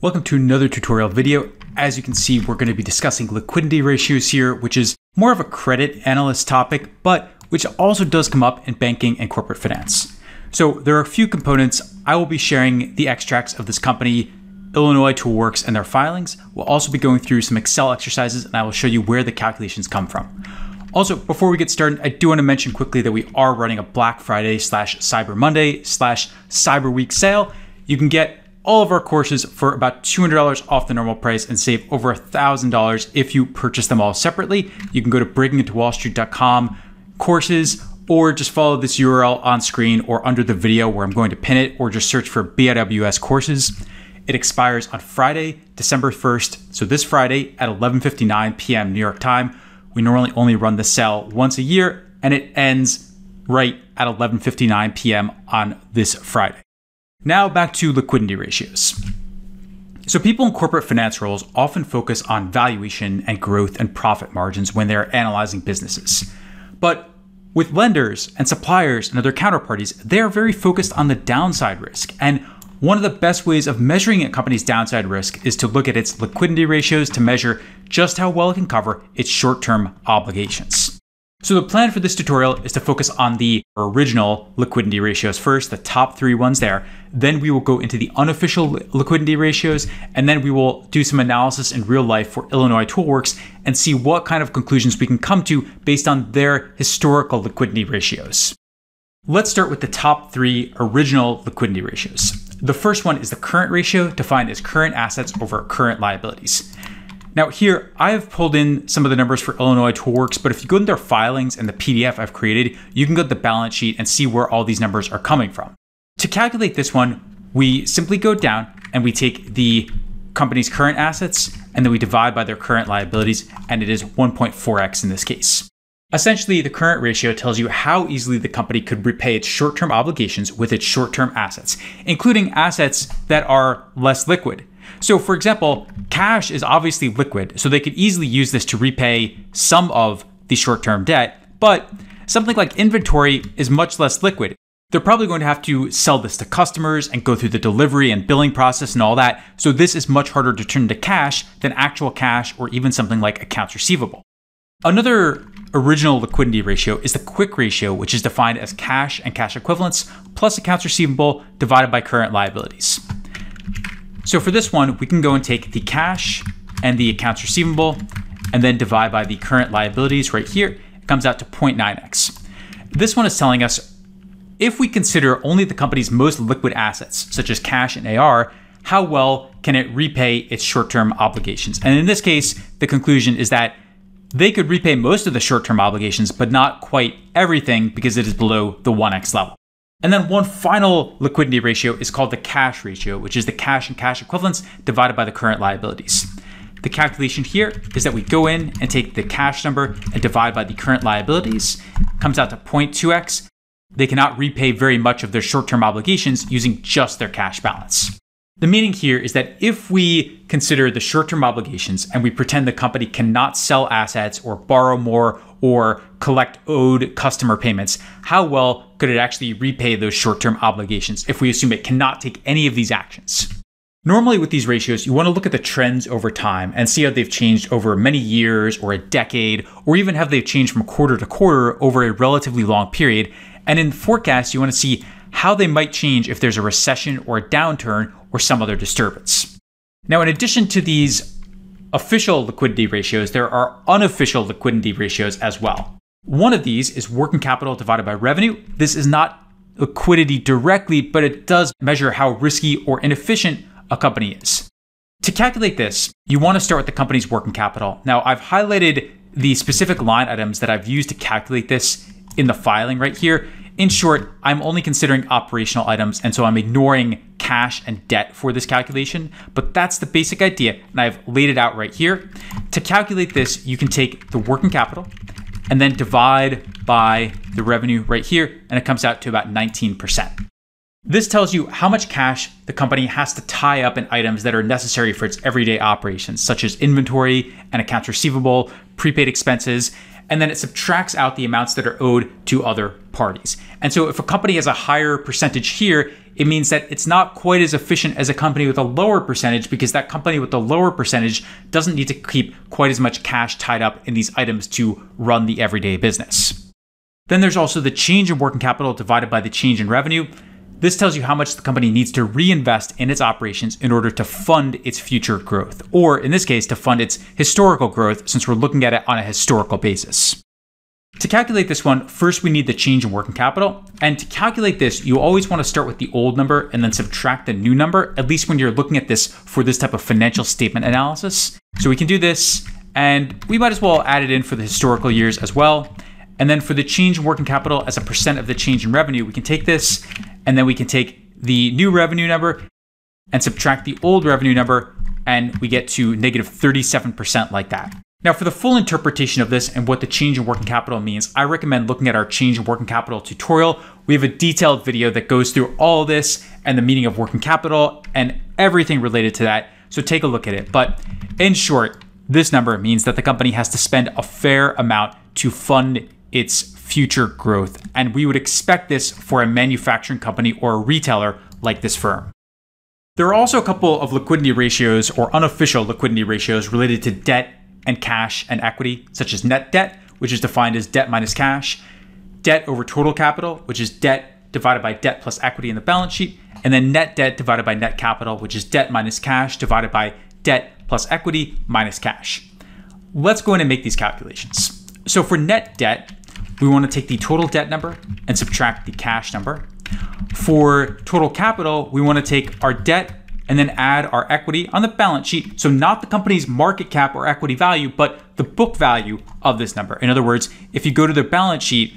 Welcome to another tutorial video. As you can see, we're going to be discussing liquidity ratios here, which is more of a credit analyst topic, but which also does come up in banking and corporate finance. So there are a few components. I will be sharing the extracts of this company, Illinois Tool Works, and their filings. We'll also be going through some Excel exercises, and I will show you where the calculations come from. Also, before we get started, I do want to mention quickly that we are running a Black Friday slash Cyber Monday slash Cyber Week sale. You can get all of our courses for about $200 off the normal price and save over $1,000 if you purchase them all separately. You can go to breakingintowallstreet.com courses or just follow this URL on screen or under the video where I'm going to pin it or just search for BIWS courses. It expires on Friday, December 1st, so this Friday at 11:59 p.m. New York time. We normally only run the sale once a year and it ends right at 11:59 p.m. on this Friday. Now back to liquidity ratios. So, people in corporate finance roles often focus on valuation and growth and profit margins when they're analyzing businesses. But with lenders and suppliers and other counterparties, they are very focused on the downside risk. And one of the best ways of measuring a company's downside risk is to look at its liquidity ratios to measure just how well it can cover its short term obligations. So the plan for this tutorial is to focus on the original liquidity ratios first, the top three ones there. Then we will go into the unofficial liquidity ratios, and then we will do some analysis in real life for Illinois Tool Works and see what kind of conclusions we can come to based on their historical liquidity ratios. Let's start with the top three original liquidity ratios. The first one is the current ratio, defined as current assets over current liabilities. Now here, I have pulled in some of the numbers for Illinois Tool Works, but if you go to their filings and the PDF I've created, you can go to the balance sheet and see where all these numbers are coming from. To calculate this one, we simply go down and we take the company's current assets and then we divide by their current liabilities, and it is 1.4x in this case. Essentially, the current ratio tells you how easily the company could repay its short term obligations with its short term assets, including assets that are less liquid. So, for example, cash is obviously liquid, so they could easily use this to repay some of the short term debt, but something like inventory is much less liquid. They're probably going to have to sell this to customers and go through the delivery and billing process and all that. So, this is much harder to turn into cash than actual cash or even something like accounts receivable. Another original liquidity ratio is the quick ratio, which is defined as cash and cash equivalents plus accounts receivable divided by current liabilities. So for this one, we can go and take the cash and the accounts receivable and then divide by the current liabilities right here. It comes out to 0.9x. This one is telling us if we consider only the company's most liquid assets, such as cash and AR, how well can it repay its short term obligations? And in this case, the conclusion is that they could repay most of the short term obligations, but not quite everything because it is below the 1x level. And then one final liquidity ratio is called the cash ratio, which is the cash and cash equivalents divided by the current liabilities. The calculation here is that we go in and take the cash number and divide by the current liabilities, comes out to 0.2x. They cannot repay very much of their short term obligations using just their cash balance. The meaning here is that if we consider the short term obligations and we pretend the company cannot sell assets or borrow more or collect owed customer payments, how well could it actually repay those short term obligations if we assume it cannot take any of these actions? Normally, with these ratios, you want to look at the trends over time and see how they've changed over many years or a decade, or even have they changed from quarter to quarter over a relatively long period. And in forecasts, you want to see how they might change if there's a recession or a downturn or some other disturbance. Now, in addition to these official liquidity ratios, there are unofficial liquidity ratios as well. One of these is working capital divided by revenue. This is not liquidity directly, but it does measure how risky or inefficient a company is. To calculate this, you want to start with the company's working capital. Now, I've highlighted the specific line items that I've used to calculate this in the filing right here. In short, I'm only considering operational items, and so I'm ignoring cash and debt for this calculation, but that's the basic idea, and I've laid it out right here. To calculate this, you can take the working capital and then divide by the revenue right here, and it comes out to about 19%. This tells you how much cash the company has to tie up in items that are necessary for its everyday operations, such as inventory and accounts receivable, prepaid expenses, and then it subtracts out the amounts that are owed to other parties. And so if a company has a higher percentage here, it means that it's not quite as efficient as a company with a lower percentage because that company with the lower percentage doesn't need to keep quite as much cash tied up in these items to run the everyday business. Then there's also the change in working capital divided by the change in revenue. This tells you how much the company needs to reinvest in its operations in order to fund its future growth, or in this case, to fund its historical growth, since we're looking at it on a historical basis. To calculate this one, first we need the change in working capital. And to calculate this, you always want to start with the old number and then subtract the new number, at least when you're looking at this for this type of financial statement analysis. So we can do this, and we might as well add it in for the historical years as well. And then for the change in working capital as a percent of the change in revenue, we can take this and then we can take the new revenue number and subtract the old revenue number, and we get to negative 37% like that. Now, for the full interpretation of this and what the change in working capital means, I recommend looking at our change in working capital tutorial. We have a detailed video that goes through all this and the meaning of working capital and everything related to that. So take a look at it. But in short, this number means that the company has to spend a fair amount to fund its future growth. And we would expect this for a manufacturing company or a retailer like this firm. There are also a couple of liquidity ratios or unofficial liquidity ratios related to debt and cash and equity, such as net debt, which is defined as debt minus cash, debt over total capital, which is debt divided by debt plus equity in the balance sheet, and then net debt divided by net capital, which is debt minus cash divided by debt plus equity minus cash. Let's go in and make these calculations. So for net debt, we want to take the total debt number and subtract the cash number. For total capital, we want to take our debt and then add our equity on the balance sheet. So not the company's market cap or equity value, but the book value of this number. In other words, if you go to their balance sheet,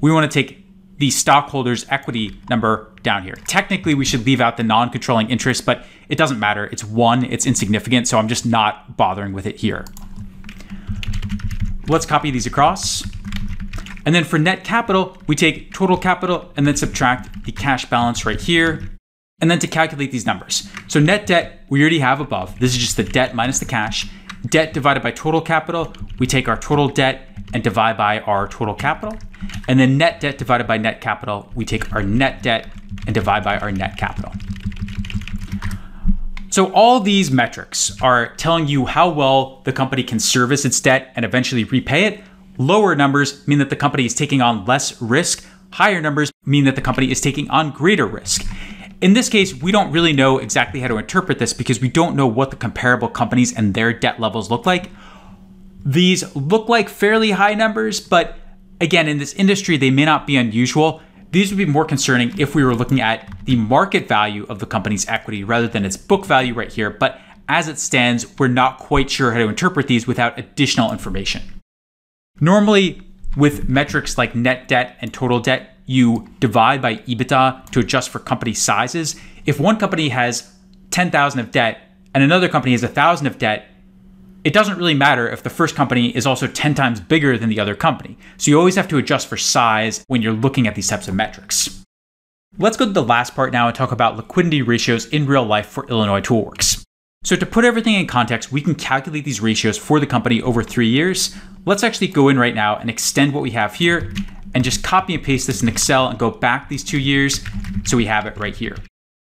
we want to take the stockholders' equity number down here. Technically, we should leave out the non controlling interest, but it doesn't matter. It's one, it's insignificant, so I'm just not bothering with it here. Let's copy these across. And then for net capital, we take total capital and then subtract the cash balance right here and then to calculate these numbers. So net debt, we already have above. This is just the debt minus the cash. Debt divided by total capital, we take our total debt and divide by our total capital. And then net debt divided by net capital, we take our net debt and divide by our net capital. So all these metrics are telling you how well the company can service its debt and eventually repay it. Lower numbers mean that the company is taking on less risk. Higher numbers mean that the company is taking on greater risk. In this case, we don't really know exactly how to interpret this because we don't know what the comparable companies and their debt levels look like. These look like fairly high numbers, but again, in this industry, they may not be unusual. These would be more concerning if we were looking at the market value of the company's equity rather than its book value right here. But as it stands, we're not quite sure how to interpret these without additional information. Normally, with metrics like net debt and total debt, you divide by EBITDA to adjust for company sizes. If one company has 10,000 of debt and another company has 1,000 of debt, it doesn't really matter if the first company is also 10 times bigger than the other company. So you always have to adjust for size when you're looking at these types of metrics. Let's go to the last part now and talk about liquidity ratios in real life for Illinois Tool Works. So to put everything in context, we can calculate these ratios for the company over three years. Let's actually go in right now and extend what we have here and just copy and paste this in Excel and go back these two years so we have it right here.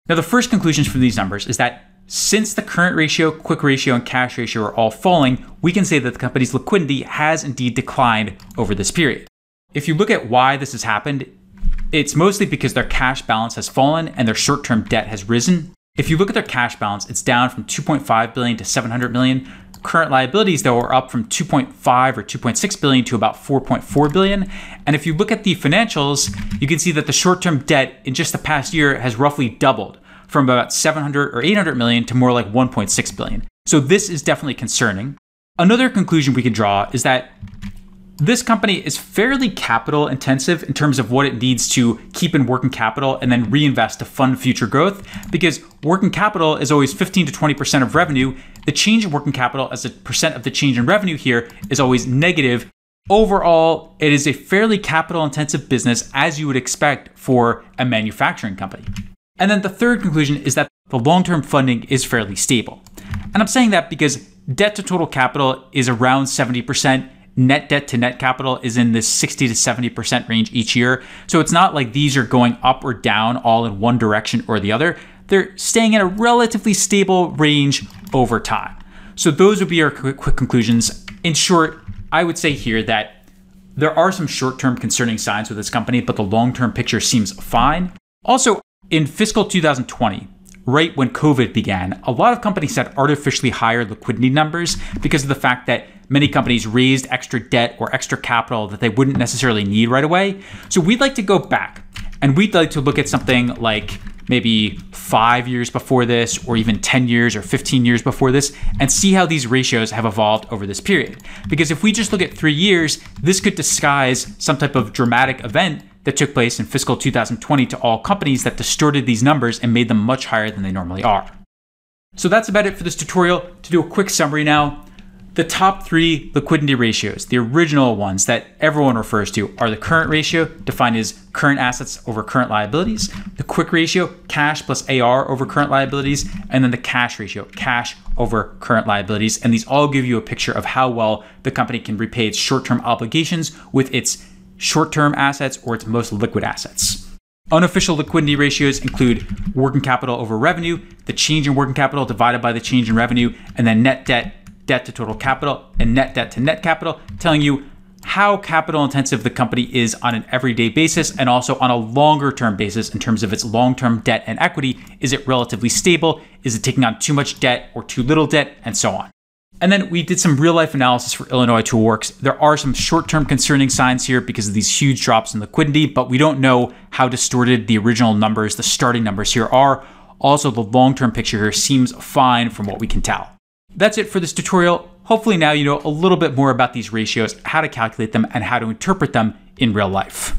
Now, the first conclusions from these numbers is that since the current ratio, quick ratio, and cash ratio are all falling, we can say that the company's liquidity has indeed declined over this period. If you look at why this has happened, it's mostly because their cash balance has fallen and their short-term debt has risen. If you look at their cash balance, it's down from 2.5 billion to 700 million, Current liabilities, though, are up from 2.5 or 2.6 billion to about 4.4 billion. And if you look at the financials, you can see that the short-term debt in just the past year has roughly doubled from about 700 or 800 million to more like 1.6 billion. So this is definitely concerning. Another conclusion we can draw is that this company is fairly capital intensive in terms of what it needs to keep in working capital and then reinvest to fund future growth because working capital is always 15 to 20% of revenue. The change in working capital as a percent of the change in revenue here is always negative. Overall, it is a fairly capital intensive business as you would expect for a manufacturing company. And then the third conclusion is that the long term funding is fairly stable. And I'm saying that because debt to total capital is around 70%, net debt to net capital is in this 60 to 70% range each year. So it's not like these are going up or down all in one direction or the other. They're staying in a relatively stable range over time. So those would be our quick, conclusions. In short, I would say here that there are some short term concerning signs with this company, but the long term picture seems fine. Also, in fiscal 2020, right when COVID began, a lot of companies had artificially higher liquidity numbers because of the fact that many companies raised extra debt or extra capital that they wouldn't necessarily need right away. So we'd like to go back and we'd like to look at something like maybe five years before this, or even 10 years or 15 years before this, and see how these ratios have evolved over this period. Because if we just look at three years, this could disguise some type of dramatic event that took place in fiscal 2020 to all companies that distorted these numbers and made them much higher than they normally are. So that's about it for this tutorial. To do a quick summary now, the top three liquidity ratios, the original ones that everyone refers to, are the current ratio, defined as current assets over current liabilities, the quick ratio, cash plus AR over current liabilities, and then the cash ratio, cash over current liabilities. And these all give you a picture of how well the company can repay its short term obligations with its short term assets or its most liquid assets. Unofficial liquidity ratios include working capital over revenue, the change in working capital divided by the change in revenue, and then net debt debt to total capital, and net debt to net capital, telling you how capital intensive the company is on an everyday basis and also on a longer term basis in terms of its long term debt and equity. Is it relatively stable? Is it taking on too much debt or too little debt? And so on. And then we did some real life analysis for Illinois Tool Works. There are some short term concerning signs here because of these huge drops in liquidity, but we don't know how distorted the original numbers, the starting numbers here are. Also, the long term picture here seems fine from what we can tell. That's it for this tutorial. Hopefully now you know a little bit more about these ratios, how to calculate them, and how to interpret them in real life.